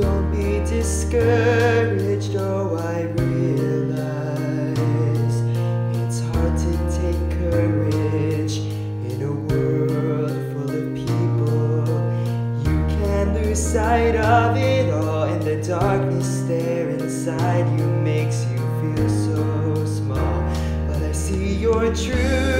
don't be discouraged. Oh, I realize it's hard to take courage in a world full of people. You can lose sight of it all, and the darkness there inside you makes you feel so small. But I see your truth.